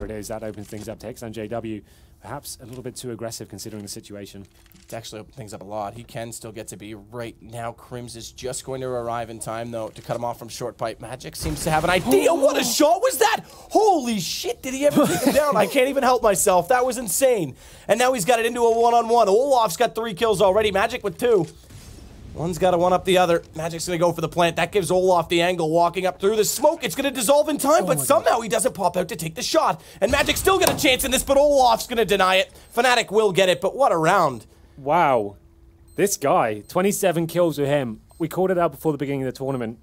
it is. That opens things up. Takes on JW. Perhaps a little bit too aggressive considering the situation. It's actually opened things up a lot. He can still get to be right now. Krimz is just going to arrive in time, though, to cut him off from short pipe. Magisk seems to have an idea. what a shot was that? Holy shit, did he ever take him down? I can't even help myself. That was insane. And now he's got it into a one-on-one. -on -one. Olof's got three kills already. Magisk with two. One's got to one up the other. Magisk's going to go for the plant. That gives Olof the angle walking up through the smoke. It's going to dissolve in time, oh but somehow God. he doesn't pop out to take the shot. And Magisk still got a chance in this, but Olof's going to deny it. Fnatic will get it, but what a round. Wow. This guy, 27 kills with him. We called it out before the beginning of the tournament.